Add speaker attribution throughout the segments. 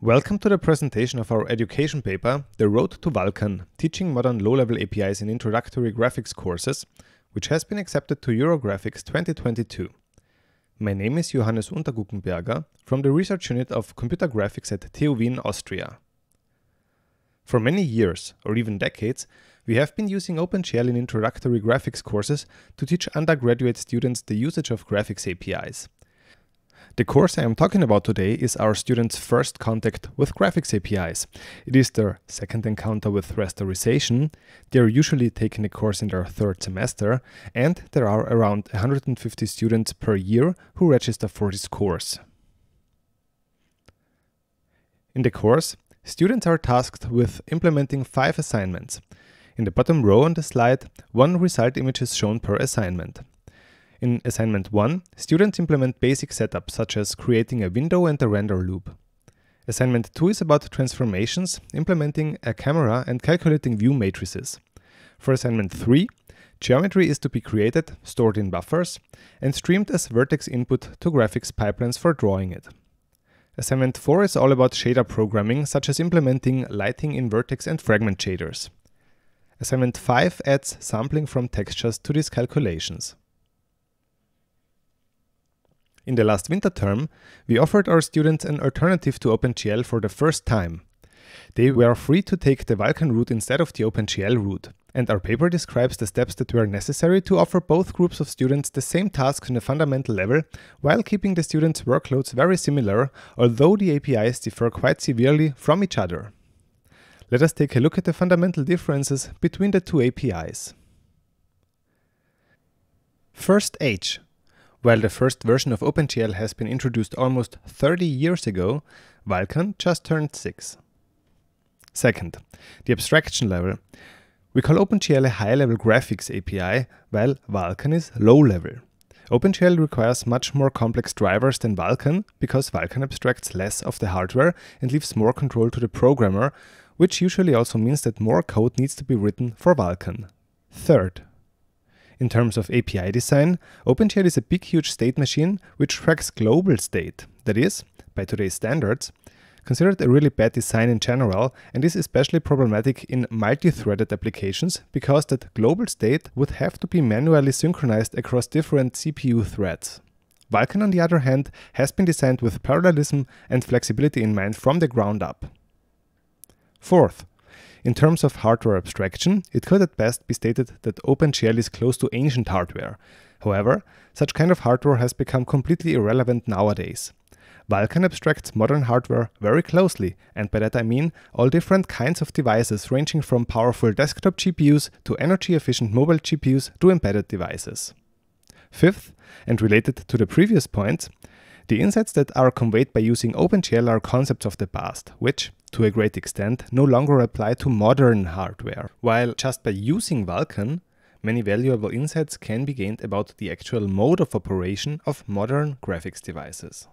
Speaker 1: Welcome to the presentation of our education paper, The Road to Vulkan, Teaching Modern Low-Level APIs in Introductory Graphics Courses, which has been accepted to Eurographics 2022. My name is Johannes Unterguggenberger from the research unit of computer graphics at TU Wien, Austria. For many years, or even decades, we have been using OpenGL in introductory graphics courses to teach undergraduate students the usage of graphics APIs. The course I am talking about today is our students' first contact with graphics APIs. It is their second encounter with rasterization. They are usually taking the course in their third semester, and there are around 150 students per year who register for this course. In the course, students are tasked with implementing five assignments. In the bottom row on the slide, one result image is shown per assignment. In assignment 1, students implement basic setup such as creating a window and a render loop. Assignment 2 is about transformations, implementing a camera and calculating view matrices. For assignment 3, geometry is to be created, stored in buffers, and streamed as vertex input to graphics pipelines for drawing it. Assignment 4 is all about shader programming, such as implementing lighting in vertex and fragment shaders. Assignment 5 adds sampling from textures to these calculations. In the last winter term, we offered our students an alternative to OpenGL for the first time. They were free to take the Vulkan route instead of the OpenGL route, and our paper describes the steps that were necessary to offer both groups of students the same tasks on a fundamental level, while keeping the students' workloads very similar, although the APIs differ quite severely from each other. Let us take a look at the fundamental differences between the two APIs. First H, while the first version of OpenGL has been introduced almost 30 years ago, Vulkan just turned 6. Second, the abstraction level. We call OpenGL a high-level graphics API, while Vulkan is low-level. OpenGL requires much more complex drivers than Vulkan because Vulkan abstracts less of the hardware and leaves more control to the programmer, which usually also means that more code needs to be written for Vulkan. Third, in terms of API design, OpenGL is a big huge state machine which tracks global state, that is, by today's standards, considered a really bad design in general and is especially problematic in multi-threaded applications because that global state would have to be manually synchronized across different CPU threads. Vulkan, on the other hand, has been designed with parallelism and flexibility in mind from the ground up. Fourth, in terms of hardware abstraction, it could at best be stated that OpenGL is close to ancient hardware. However, such kind of hardware has become completely irrelevant nowadays. Vulkan abstracts modern hardware very closely, and by that I mean all different kinds of devices ranging from powerful desktop GPUs to energy-efficient mobile GPUs to embedded devices. Fifth, and related to the previous points, the insights that are conveyed by using OpenGL are concepts of the past, which, to a great extent, no longer apply to modern hardware. While just by using Vulkan, many valuable insights can be gained about the actual mode of operation of modern graphics devices.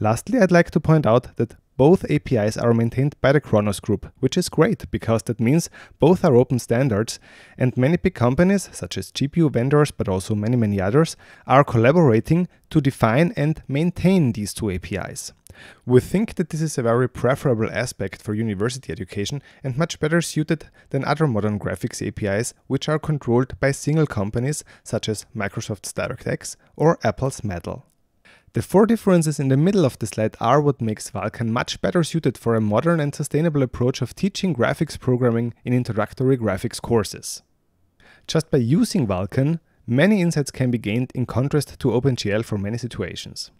Speaker 1: Lastly, I'd like to point out that both APIs are maintained by the Khronos Group, which is great because that means both are open standards and many big companies, such as GPU vendors but also many many others, are collaborating to define and maintain these two APIs. We think that this is a very preferable aspect for university education and much better suited than other modern graphics APIs which are controlled by single companies such as Microsoft's DirectX or Apple's Metal. The four differences in the middle of the slide are what makes Vulkan much better suited for a modern and sustainable approach of teaching graphics programming in introductory graphics courses. Just by using Vulkan, many insights can be gained in contrast to OpenGL for many situations.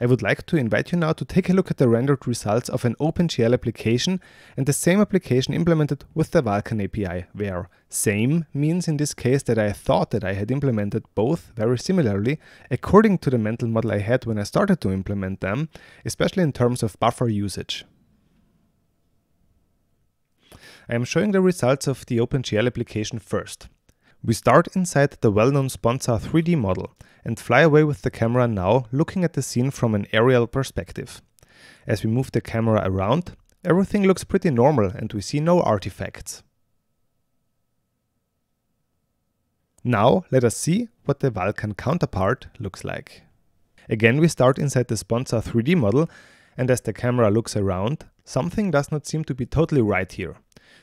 Speaker 1: I would like to invite you now to take a look at the rendered results of an OpenGL application and the same application implemented with the Vulkan API, where same means in this case that I thought that I had implemented both very similarly according to the mental model I had when I started to implement them, especially in terms of buffer usage. I am showing the results of the OpenGL application first. We start inside the well-known Sponza 3D model and fly away with the camera now looking at the scene from an aerial perspective. As we move the camera around, everything looks pretty normal and we see no artifacts. Now let us see what the Vulkan counterpart looks like. Again we start inside the Sponza 3D model And as the camera looks around, something does not seem to be totally right here.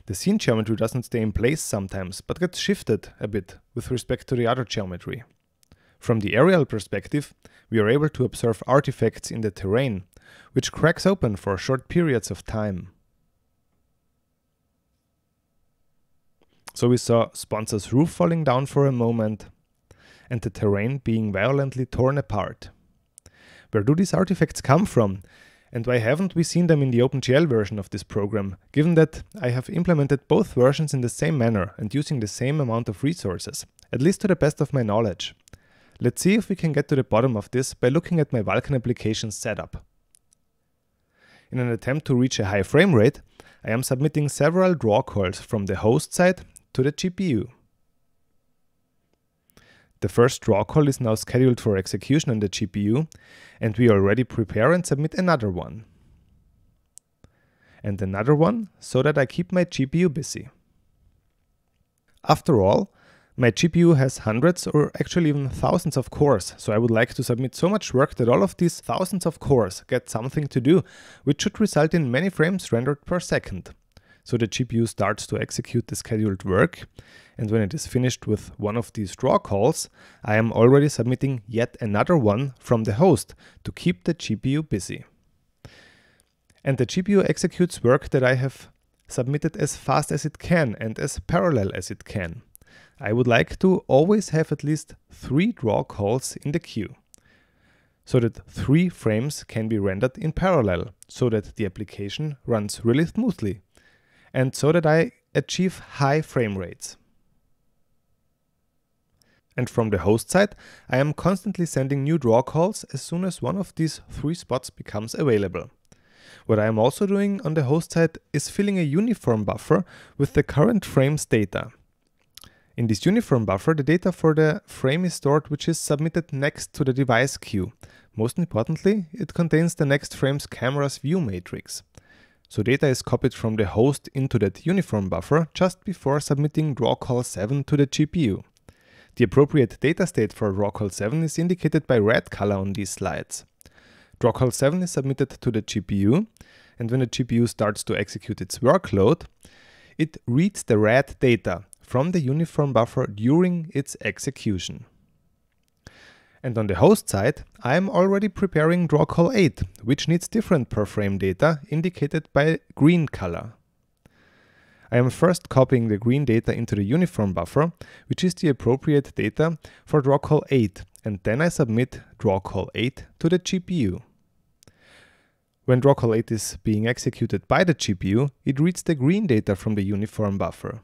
Speaker 1: The scene geometry doesn't stay in place sometimes, but gets shifted a bit with respect to the other geometry. From the aerial perspective, we are able to observe artifacts in the terrain, which cracks open for short periods of time. So we saw Sponza's roof falling down for a moment, and the terrain being violently torn apart. Where do these artifacts come from? And why haven't we seen them in the OpenGL version of this program, given that I have implemented both versions in the same manner and using the same amount of resources, at least to the best of my knowledge? Let's see if we can get to the bottom of this by looking at my Vulkan application setup. In an attempt to reach a high frame rate, I am submitting several draw calls from the host side to the GPU. The first draw call is now scheduled for execution on the GPU, and we already prepare and submit another one. And another one, so that I keep my GPU busy. After all, my GPU has hundreds or actually even thousands of cores, so I would like to submit so much work that all of these thousands of cores get something to do, which should result in many frames rendered per second. So the GPU starts to execute the scheduled work, and when it is finished with one of these draw calls, I am already submitting yet another one from the host to keep the GPU busy. And the GPU executes work that I have submitted as fast as it can and as parallel as it can. I would like to always have at least three draw calls in the queue so that three frames can be rendered in parallel so that the application runs really smoothly and so that I achieve high frame rates. And from the host side, I am constantly sending new draw calls as soon as one of these three spots becomes available. What I am also doing on the host side is filling a uniform buffer with the current frame's data. In this uniform buffer, the data for the frame is stored which is submitted next to the device queue. Most importantly, it contains the next frame's camera's view matrix. So data is copied from the host into that uniform buffer just before submitting draw call 7 to the GPU. The appropriate data state for draw call 7 is indicated by red color on these slides. Draw call 7 is submitted to the GPU, and when the GPU starts to execute its workload, it reads the red data from the uniform buffer during its execution. And on the host side, I am already preparing draw call 8, which needs different per frame data indicated by green color. I am first copying the green data into the uniform buffer, which is the appropriate data for draw call 8, and then I submit draw call 8 to the GPU. When draw call 8 is being executed by the GPU, it reads the green data from the uniform buffer.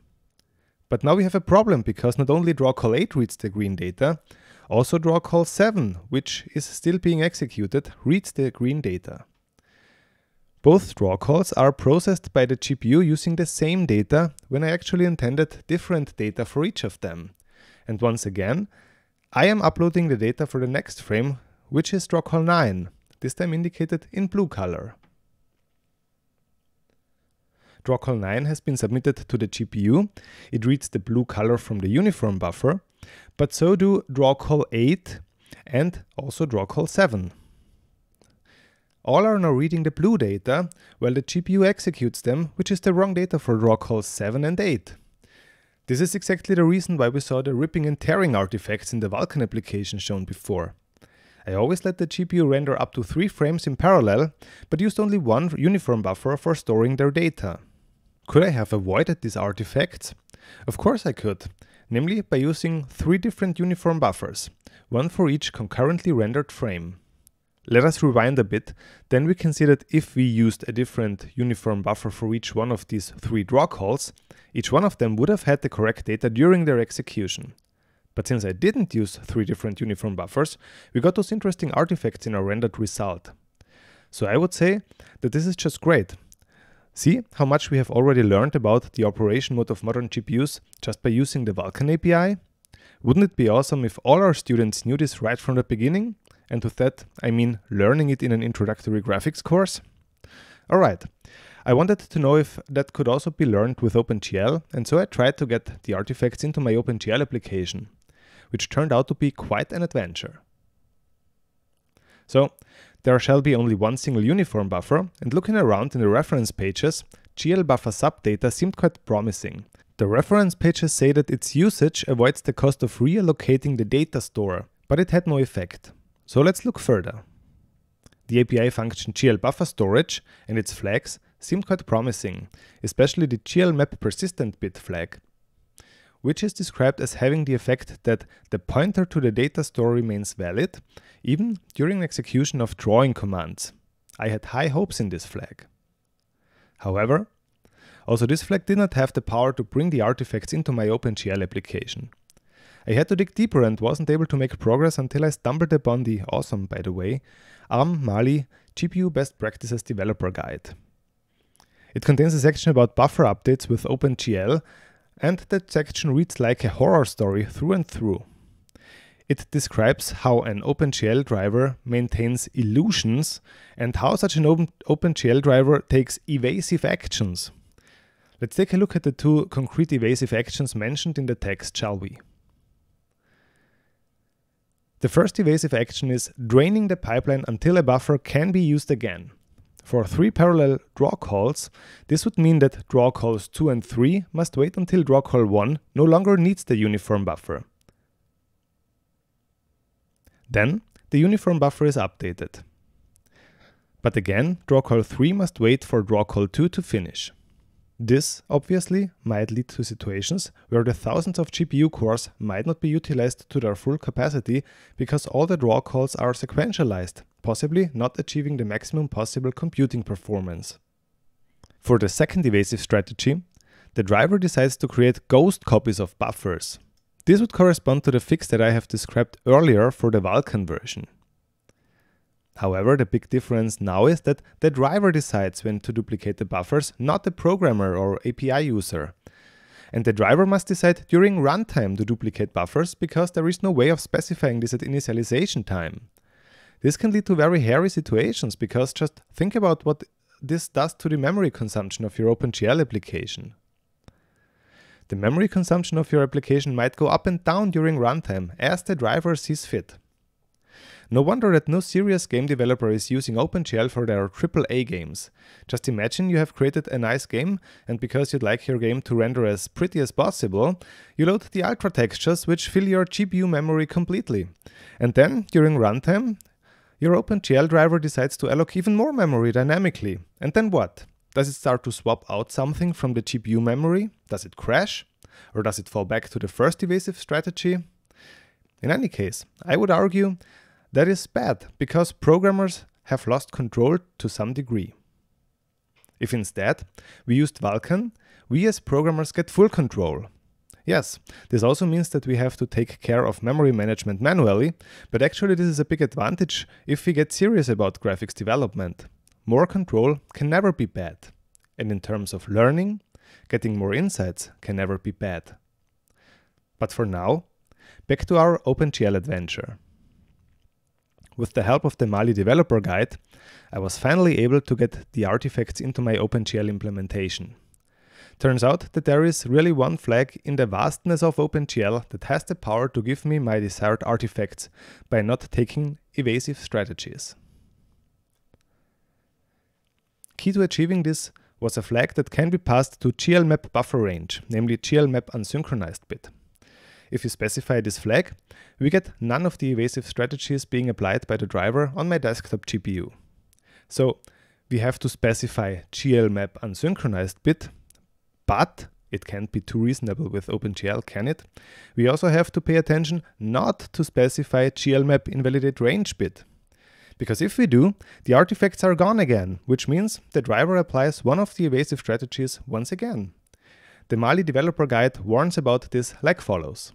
Speaker 1: But now we have a problem because not only draw call 8 reads the green data, also draw call 7, which is still being executed, reads the green data. Both draw calls are processed by the GPU using the same data when I actually intended different data for each of them. And once again, I am uploading the data for the next frame, which is draw call 9, this time indicated in blue color. Draw call 9 has been submitted to the GPU. It reads the blue color from the uniform buffer, but so do draw call 8 and also draw call 7. All are now reading the blue data, while the GPU executes them, which is the wrong data for draw calls 7 and 8. This is exactly the reason why we saw the ripping and tearing artifacts in the Vulkan application shown before. I always let the GPU render up to 3 frames in parallel, but used only one uniform buffer for storing their data. Could I have avoided these artifacts? Of course I could, namely by using three different uniform buffers, one for each concurrently rendered frame. Let us rewind a bit, then we can see that if we used a different uniform buffer for each one of these three draw calls, each one of them would have had the correct data during their execution. But since I didn't use three different uniform buffers, we got those interesting artifacts in our rendered result. So I would say that this is just great, See how much we have already learned about the operation mode of modern GPUs just by using the Vulkan API? Wouldn't it be awesome if all our students knew this right from the beginning? And with that, I mean learning it in an introductory graphics course? Alright, I wanted to know if that could also be learned with OpenGL, and so I tried to get the artifacts into my OpenGL application, which turned out to be quite an adventure. So there shall be only one single uniform buffer, and looking around in the reference pages, GL buffer subdata seemed quite promising. The reference pages say that its usage avoids the cost of reallocating the data store, but it had no effect. So let's look further. The API function GL buffer storage and its flags seemed quite promising, especially the GL map persistent bit flag, which is described as having the effect that the pointer to the data store remains valid, even during execution of drawing commands. I had high hopes in this flag. However, also this flag did not have the power to bring the artifacts into my OpenGL application. I had to dig deeper and wasn't able to make progress until I stumbled upon the awesome, by the way, ARM Mali GPU Best Practices Developer Guide. It contains a section about buffer updates with OpenGL and that section reads like a horror story through and through. It describes how an OpenGL driver maintains illusions and how such an open OpenGL driver takes evasive actions. Let's take a look at the two concrete evasive actions mentioned in the text, shall we? The first evasive action is draining the pipeline until a buffer can be used again. For three parallel draw calls, this would mean that draw calls 2 and 3 must wait until draw call 1 no longer needs the uniform buffer. Then the uniform buffer is updated. But again, draw call 3 must wait for draw call 2 to finish. This, obviously, might lead to situations where the thousands of GPU cores might not be utilized to their full capacity because all the draw calls are sequentialized, possibly not achieving the maximum possible computing performance. For the second evasive strategy, the driver decides to create ghost copies of buffers. This would correspond to the fix that I have described earlier for the Vulkan version. However, the big difference now is that the driver decides when to duplicate the buffers, not the programmer or API user. And the driver must decide during runtime to duplicate buffers because there is no way of specifying this at initialization time. This can lead to very hairy situations because just think about what this does to the memory consumption of your OpenGL application. The memory consumption of your application might go up and down during runtime as the driver sees fit. No wonder that no serious game developer is using OpenGL for their AAA games. Just imagine you have created a nice game, and because you'd like your game to render as pretty as possible, you load the ultra textures which fill your GPU memory completely. And then, during runtime, your OpenGL driver decides to allocate even more memory dynamically. And then what? Does it start to swap out something from the GPU memory? Does it crash? Or does it fall back to the first evasive strategy? In any case, I would argue that is bad, because programmers have lost control to some degree. If instead we used Vulkan, we as programmers get full control. Yes, this also means that we have to take care of memory management manually, but actually this is a big advantage if we get serious about graphics development. More control can never be bad. And in terms of learning, getting more insights can never be bad. But for now, back to our OpenGL adventure. With the help of the Mali developer guide, I was finally able to get the artifacts into my OpenGL implementation. Turns out that there is really one flag in the vastness of OpenGL that has the power to give me my desired artifacts by not taking evasive strategies. Key to achieving this was a flag that can be passed to glmap buffer range, namely glmap unsynchronized bit. If you specify this flag, we get none of the evasive strategies being applied by the driver on my desktop GPU. So we have to specify glmap unsynchronized bit, but it can't be too reasonable with OpenGL, can it? We also have to pay attention not to specify glmap invalidate range bit. Because if we do, the artifacts are gone again, which means the driver applies one of the evasive strategies once again. The Mali developer guide warns about this like follows.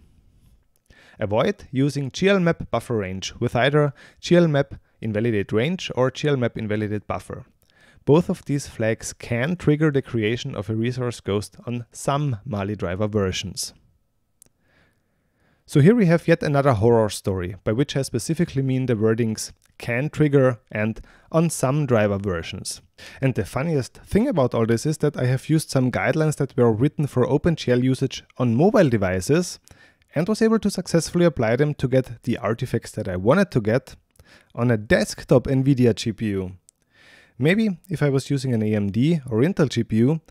Speaker 1: Avoid using glmap buffer range with either glmap invalidate range or glmap invalidate buffer. Both of these flags can trigger the creation of a resource ghost on some Mali driver versions. So here we have yet another horror story, by which I specifically mean the wordings can trigger and on some driver versions. And the funniest thing about all this is that I have used some guidelines that were written for OpenGL usage on mobile devices and was able to successfully apply them to get the artifacts that I wanted to get, on a desktop NVIDIA GPU. Maybe if I was using an AMD or Intel GPU,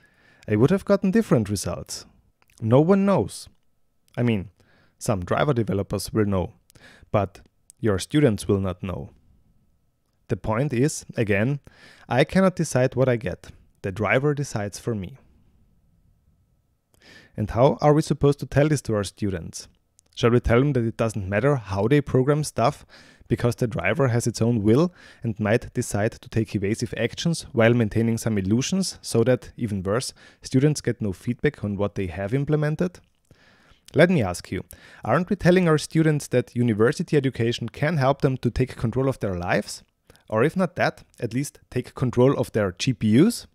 Speaker 1: I would have gotten different results. No one knows. I mean, some driver developers will know, but your students will not know. The point is, again, I cannot decide what I get. The driver decides for me. And how are we supposed to tell this to our students? Shall we tell them that it doesn't matter how they program stuff because the driver has its own will and might decide to take evasive actions while maintaining some illusions so that, even worse, students get no feedback on what they have implemented? Let me ask you, aren't we telling our students that university education can help them to take control of their lives? Or if not that, at least take control of their GPUs?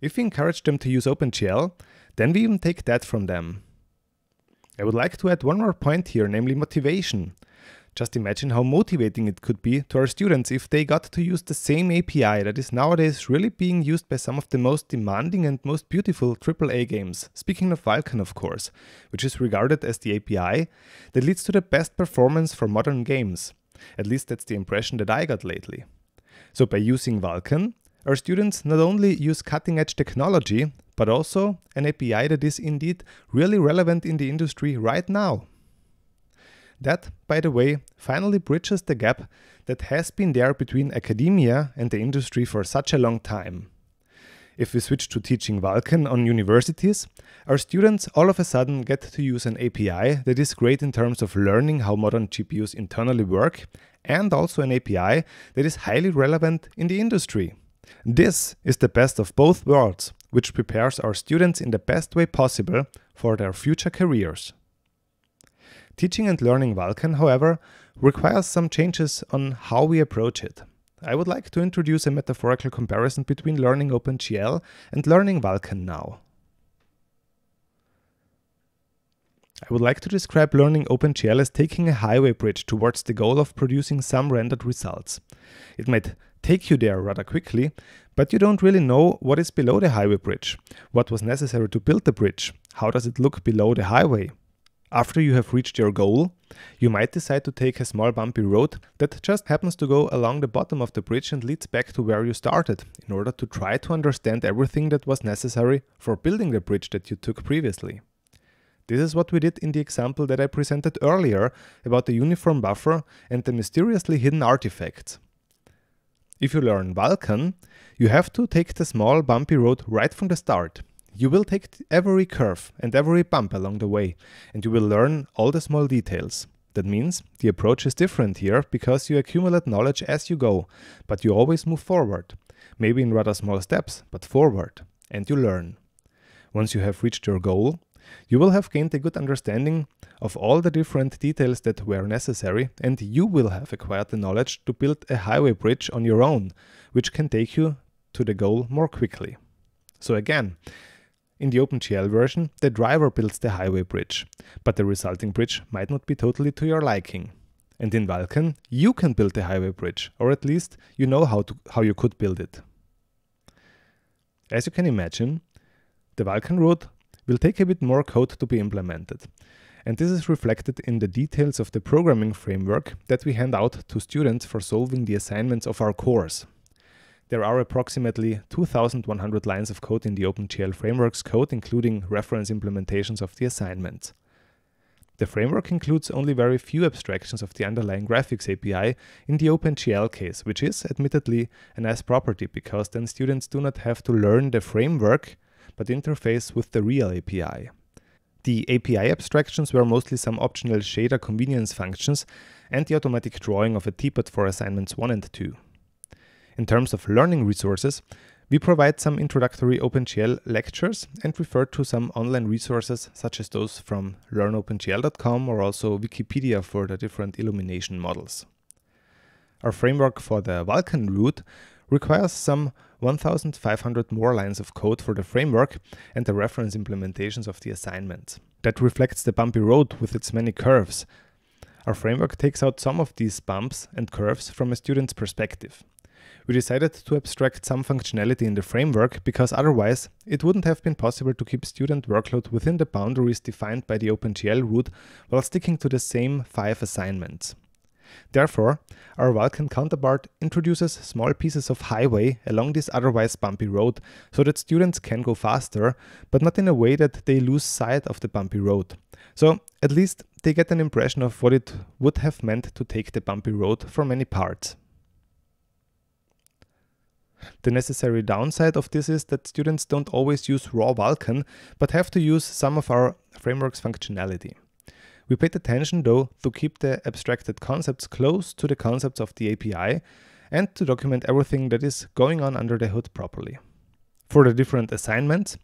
Speaker 1: If we encourage them to use OpenGL, then we even take that from them. I would like to add one more point here, namely motivation. Just imagine how motivating it could be to our students if they got to use the same API that is nowadays really being used by some of the most demanding and most beautiful AAA games. Speaking of Vulkan, of course, which is regarded as the API that leads to the best performance for modern games. At least that's the impression that I got lately. So by using Vulkan, our students not only use cutting edge technology, but also an API that is indeed really relevant in the industry right now. That, by the way, finally bridges the gap that has been there between academia and the industry for such a long time. If we switch to teaching Vulkan on universities, our students all of a sudden get to use an API that is great in terms of learning how modern GPUs internally work, and also an API that is highly relevant in the industry. This is the best of both worlds, which prepares our students in the best way possible for their future careers. Teaching and learning Vulkan, however, requires some changes on how we approach it. I would like to introduce a metaphorical comparison between learning OpenGL and learning Vulkan now. I would like to describe learning OpenGL as taking a highway bridge towards the goal of producing some rendered results. It might take you there rather quickly, but you don't really know what is below the highway bridge, what was necessary to build the bridge, how does it look below the highway. After you have reached your goal, you might decide to take a small bumpy road that just happens to go along the bottom of the bridge and leads back to where you started, in order to try to understand everything that was necessary for building the bridge that you took previously. This is what we did in the example that I presented earlier about the uniform buffer and the mysteriously hidden artifacts. If you learn Vulkan, you have to take the small bumpy road right from the start. You will take every curve and every bump along the way, and you will learn all the small details. That means the approach is different here because you accumulate knowledge as you go, but you always move forward. Maybe in rather small steps, but forward, and you learn. Once you have reached your goal, you will have gained a good understanding of all the different details that were necessary, and you will have acquired the knowledge to build a highway bridge on your own, which can take you to the goal more quickly. So again, in the OpenGL version, the driver builds the highway bridge, but the resulting bridge might not be totally to your liking. And in Vulkan, you can build the highway bridge, or at least you know how, to, how you could build it. As you can imagine, the Vulkan road will take a bit more code to be implemented. And this is reflected in the details of the programming framework that we hand out to students for solving the assignments of our course. There are approximately 2,100 lines of code in the OpenGL framework's code, including reference implementations of the assignments. The framework includes only very few abstractions of the underlying graphics API in the OpenGL case, which is admittedly a nice property because then students do not have to learn the framework but interface with the real API. The API abstractions were mostly some optional shader convenience functions and the automatic drawing of a teapot for assignments 1 and 2. In terms of learning resources, we provide some introductory OpenGL lectures and refer to some online resources such as those from learnopengl.com or also Wikipedia for the different illumination models. Our framework for the Vulkan route requires some 1500 more lines of code for the framework and the reference implementations of the assignment. That reflects the bumpy road with its many curves. Our framework takes out some of these bumps and curves from a student's perspective we decided to abstract some functionality in the framework because otherwise it wouldn't have been possible to keep student workload within the boundaries defined by the OpenGL route while sticking to the same five assignments. Therefore, our Vulkan counterpart introduces small pieces of highway along this otherwise bumpy road so that students can go faster, but not in a way that they lose sight of the bumpy road. So, at least they get an impression of what it would have meant to take the bumpy road for many parts. The necessary downside of this is that students don't always use raw Vulkan, but have to use some of our framework's functionality. We paid attention though to keep the abstracted concepts close to the concepts of the API and to document everything that is going on under the hood properly. For the different assignments,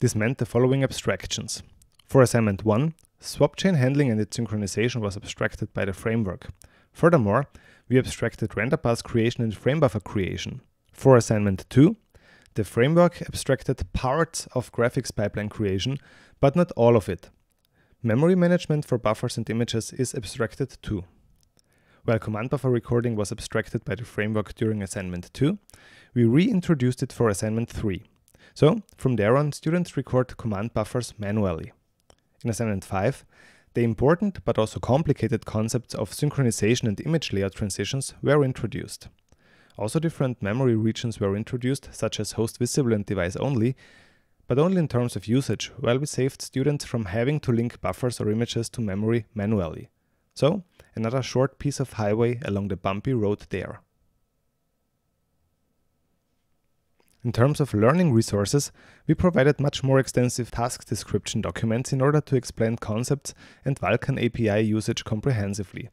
Speaker 1: this meant the following abstractions. For assignment 1, swap chain handling and its synchronization was abstracted by the framework. Furthermore, we abstracted render pass creation and frame buffer creation. For assignment 2, the framework abstracted parts of graphics pipeline creation, but not all of it. Memory management for buffers and images is abstracted too. While command buffer recording was abstracted by the framework during assignment 2, we reintroduced it for assignment 3. So, from there on, students record command buffers manually. In assignment 5, the important but also complicated concepts of synchronization and image layout transitions were introduced. Also different memory regions were introduced, such as host visible and device only, but only in terms of usage, while we saved students from having to link buffers or images to memory manually. So, another short piece of highway along the bumpy road there. In terms of learning resources, we provided much more extensive task description documents in order to explain concepts and Vulkan API usage comprehensively.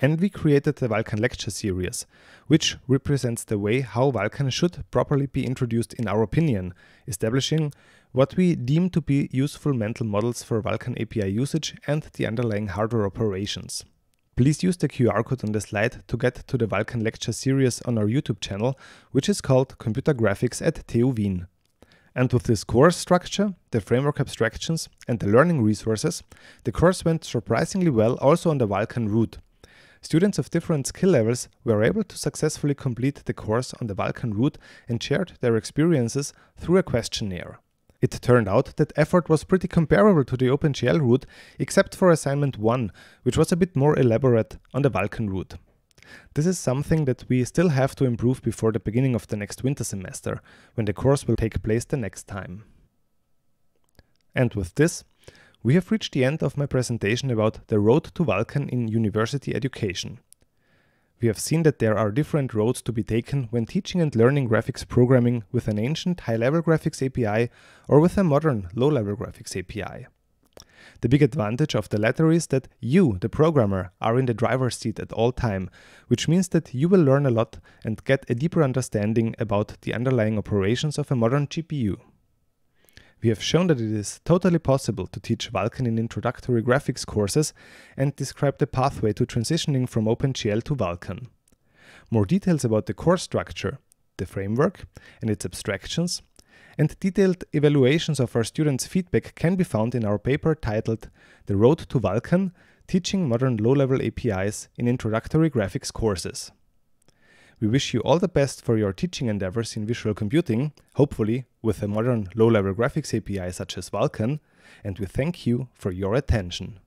Speaker 1: And we created the Vulkan lecture series, which represents the way how Vulkan should properly be introduced in our opinion, establishing what we deem to be useful mental models for Vulkan API usage and the underlying hardware operations. Please use the QR code on the slide to get to the Vulkan lecture series on our YouTube channel, which is called Computer Graphics at TU Wien. And with this course structure, the framework abstractions, and the learning resources, the course went surprisingly well also on the Vulkan route. Students of different skill levels were able to successfully complete the course on the Vulkan route and shared their experiences through a questionnaire. It turned out that effort was pretty comparable to the OpenGL route, except for assignment 1, which was a bit more elaborate on the Vulkan route. This is something that we still have to improve before the beginning of the next winter semester, when the course will take place the next time. And with this, we have reached the end of my presentation about the road to Vulkan in university education. We have seen that there are different roads to be taken when teaching and learning graphics programming with an ancient high-level graphics API or with a modern low-level graphics API. The big advantage of the latter is that you, the programmer, are in the driver's seat at all time, which means that you will learn a lot and get a deeper understanding about the underlying operations of a modern GPU. We have shown that it is totally possible to teach Vulkan in introductory graphics courses and describe the pathway to transitioning from OpenGL to Vulkan. More details about the course structure, the framework and its abstractions, and detailed evaluations of our students' feedback can be found in our paper titled The Road to Vulkan Teaching Modern Low-Level APIs in Introductory Graphics Courses. We wish you all the best for your teaching endeavors in visual computing, hopefully with a modern low-level graphics API such as Vulkan, and we thank you for your attention.